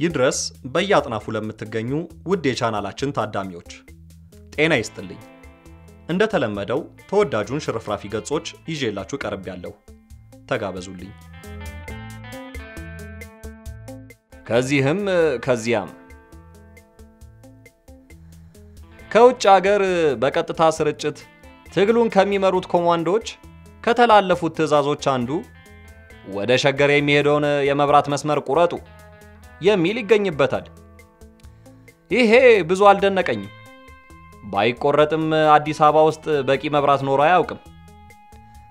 ይድረስ በየአጥናፉ ለምትገኙ ውድ የቻናላችን ታዳሚዎች ጤና ይስጥልኝ። እንደተለመደው ተወዳጁን ሽርፍራፊ ገጾች ይዤላችሁ ቀርብ ያለሁ ተጋበዙልኝ። ከዚህም ከዚያም ከውጭ አገር በቀጥታ ስርጭት ትግሉን ከሚመሩት ኮማንዶዎች ከተላለፉት ትዕዛዞች አንዱ ወደ ሸገር የሚሄደውን የመብራት መስመር ቁረጡ የሚል ይገኝበታል። ይሄ ብዙ አልደነቀኝም። ባይቆረጥም አዲስ አበባ ውስጥ በቂ መብራት ኖሮ አያውቅም።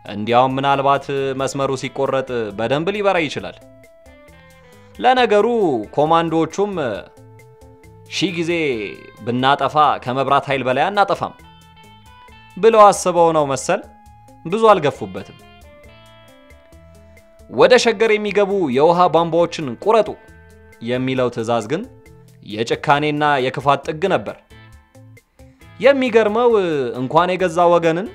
እንዲያውም ምናልባት መስመሩ ሲቆረጥ በደንብ ሊበራ ይችላል። ለነገሩ ኮማንዶዎቹም ሺህ ጊዜ ብናጠፋ ከመብራት ኃይል በላይ አናጠፋም ብለው አስበው ነው መሰል ብዙ አልገፉበትም። ወደ ሸገር የሚገቡ የውሃ ቧንቧዎችን ቁረጡ የሚለው ትዕዛዝ ግን የጭካኔና የክፋት ጥግ ነበር። የሚገርመው እንኳን የገዛ ወገንን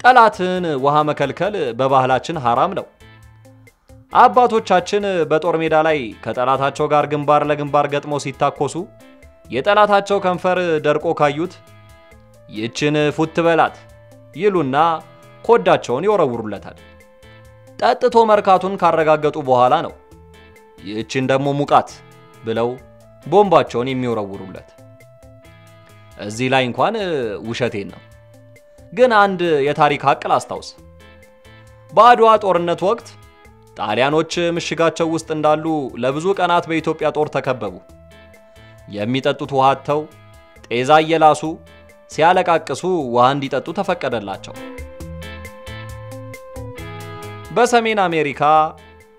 ጠላትን ውሃ መከልከል በባህላችን ሐራም ነው። አባቶቻችን በጦር ሜዳ ላይ ከጠላታቸው ጋር ግንባር ለግንባር ገጥመው ሲታኮሱ የጠላታቸው ከንፈር ደርቆ ካዩት ይችን ፉት በላት ይሉና ኮዳቸውን ይወረውሩለታል። ጠጥቶ መርካቱን ካረጋገጡ በኋላ ነው ይህችን ደግሞ ሙቃት ብለው ቦምባቸውን የሚወረውሩለት። እዚህ ላይ እንኳን ውሸቴን ነው። ግን አንድ የታሪክ ሀቅ ላስታውስ። በአድዋ ጦርነት ወቅት ጣሊያኖች ምሽጋቸው ውስጥ እንዳሉ ለብዙ ቀናት በኢትዮጵያ ጦር ተከበቡ። የሚጠጡት ውሃ አጥተው ጤዛ እየላሱ ሲያለቃቅሱ ውሃ እንዲጠጡ ተፈቀደላቸው። በሰሜን አሜሪካ፣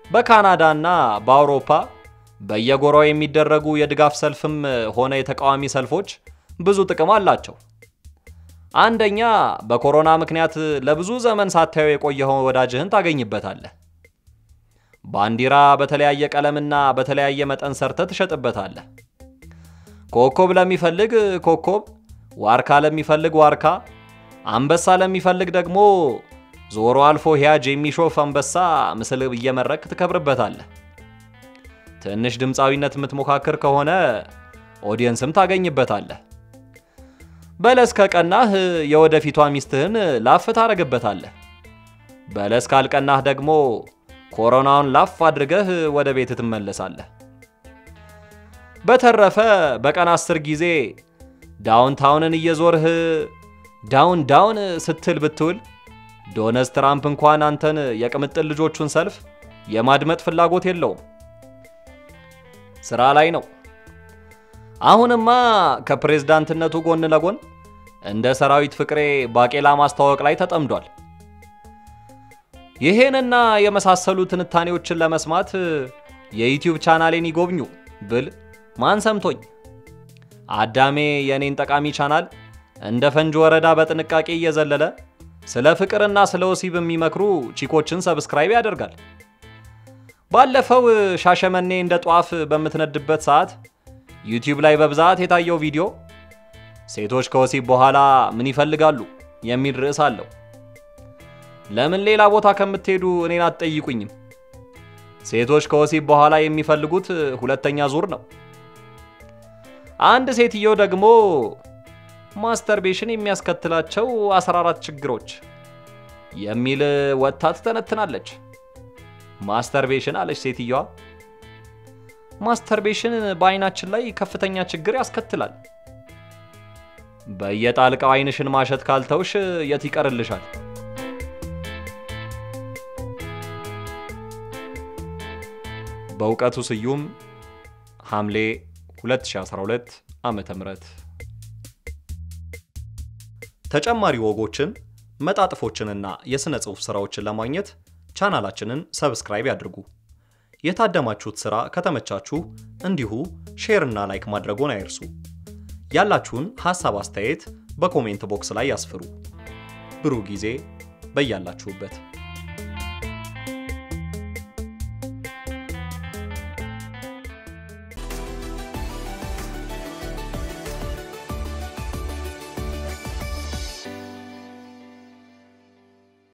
በካናዳ እና በአውሮፓ በየጎራው የሚደረጉ የድጋፍ ሰልፍም ሆነ የተቃዋሚ ሰልፎች ብዙ ጥቅም አላቸው። አንደኛ በኮሮና ምክንያት ለብዙ ዘመን ሳታየው የቆየው ወዳጅህን ታገኝበታለህ። ባንዲራ በተለያየ ቀለምና በተለያየ መጠን ሰርተ ትሸጥበታለህ። ኮከብ ለሚፈልግ ኮከብ፣ ዋርካ ለሚፈልግ ዋርካ፣ አንበሳ ለሚፈልግ ደግሞ ዞሮ አልፎ ሂያጅ የሚሾፍ አንበሳ ምስል እየመረክ ትከብርበታለህ። ትንሽ ድምፃዊነት የምትሞካክር ከሆነ ኦዲየንስም ታገኝበታለህ። በለስ ከቀናህ የወደፊቷ ሚስትህን ላፍ ታረግበታለህ። በለስ ካልቀናህ ደግሞ ኮሮናውን ላፍ አድርገህ ወደ ቤት ትመለሳለህ። በተረፈ በቀን አስር ጊዜ downtown ን እየዞርህ down down ስትል ብትውል ዶነልድ ትራምፕ እንኳን አንተን የቅምጥል ልጆቹን ሰልፍ የማድመጥ ፍላጎት የለውም። ስራ ላይ ነው። አሁንማ ከፕሬዝዳንትነቱ ጎን ለጎን እንደ ሰራዊት ፍቅሬ ባቄላ ማስተዋወቅ ላይ ተጠምዷል። ይሄንና የመሳሰሉ ትንታኔዎችን ለመስማት የዩቲዩብ ቻናሌን ይጎብኙ ብል ማን ሰምቶኝ? አዳሜ የእኔን ጠቃሚ ቻናል እንደ ፈንጅ ወረዳ በጥንቃቄ እየዘለለ ስለ ፍቅርና ስለ ወሲብ የሚመክሩ ቺኮችን subscribe ያደርጋል። ባለፈው ሻሸመኔ እንደ ጧፍ በምትነድበት ሰዓት ዩቲዩብ ላይ በብዛት የታየው ቪዲዮ ሴቶች ከወሲብ በኋላ ምን ይፈልጋሉ የሚል ርዕስ አለው። ለምን ሌላ ቦታ ከምትሄዱ እኔን አትጠይቁኝም? ሴቶች ከወሲብ በኋላ የሚፈልጉት ሁለተኛ ዙር ነው። አንድ ሴትዮ ደግሞ masturbation የሚያስከትላቸው 14 ችግሮች የሚል ወጥታ ትተነትናለች። masturbation አለች ሴትየዋ። masturbation በአይናችን ላይ ከፍተኛ ችግር ያስከትላል። በየጣልቃው አይንሽን ማሸት ካልተውሽ የት ይቀርልሻል? በእውቀቱ ስዩም ሐምሌ 2012 ዓመተ ምህረት ተጨማሪ ወጎችን መጣጥፎችንና የሥነ ጽሑፍ ሥራዎችን ለማግኘት ቻናላችንን subscribe ያድርጉ። የታደማችሁት ሥራ ከተመቻችሁ እንዲሁ share እና like ማድረጎን አይርሱ። ያላችሁን ሐሳብ አስተያየት በ comment box ላይ ያስፍሩ። ብሩህ ጊዜ በያላችሁበት